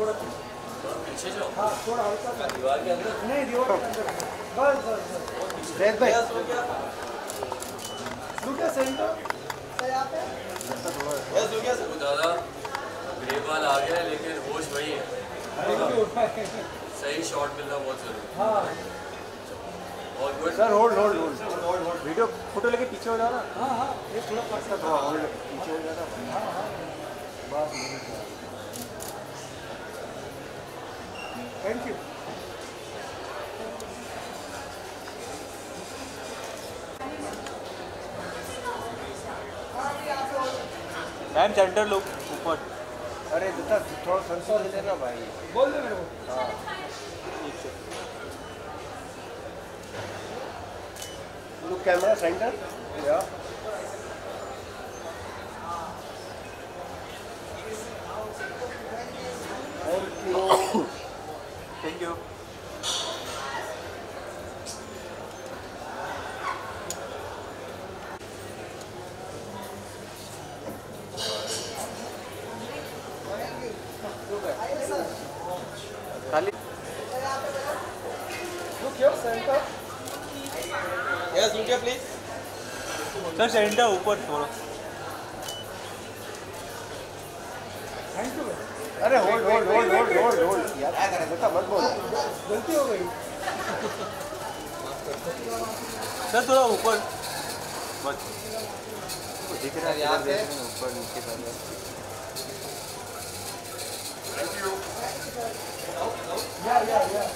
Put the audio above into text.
थोड़ा पीछे जाओ हाँ थोड़ा हल्का दीवार के अंदर नहीं दीवार के अंदर बस बस बस भाई रुकिए सेंटर वो दादा ग्रेवाल आ गया लेकिन होश वही है। सही शॉट मिलना बहुत ज़रूरी है। हाँ। Sir hold hold hold video photo लेके पीछे हो जाओ हाँ हाँ। ये थोड़ा पास हाँ। होल्ड पीछे हो जाना। हाँ हाँ। थैंक यू मैम सेंटर लोग ऊपर अरे बेटा थोड़ा संसद दे देना भाई। बोल दे मेरे को। हाँ। Look camera center. Yeah. Thank Thank you. खाली Look here, center. Yes, look here, please. Sir centre ऊपर थोड़ा थैंक यू अरे hold hold hold hold hold hold यार बेटा मत बोल। गलती हो गई। सर थोड़ा ऊपर। बस। दिख रहा है रहे ऊपर नीचे कर रहे हैं। Yeah, yeah, yeah.